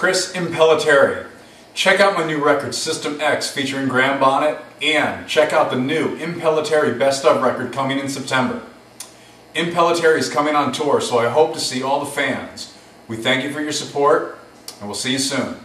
Chris Impellitteri. Check out my new record System X featuring Graham Bonnet and check out the new Impellitteri Best Of record coming in September. Impellitteri is coming on tour so I hope to see all the fans. We thank you for your support and we'll see you soon.